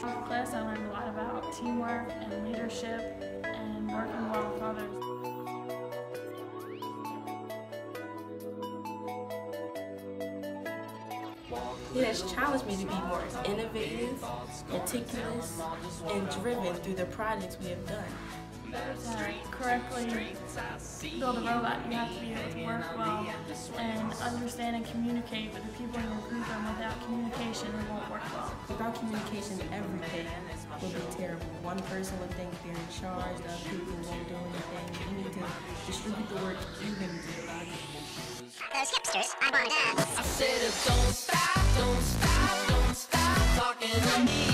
In class, I learned a lot about teamwork and leadership and working well with others. It has challenged me to be more innovative, meticulous, and driven through the projects we have done. To correctly build a robot, you have to be able to work well and understand and communicate with the people in your group, and without communication, it won't work well. Without communication, everything will be terrible. One person will think they're in charge, the other people won't do anything. You need to distribute the work evenly. Those hipsters, I'm on dance. I said, don't stop, don't stop, don't stop talking to me.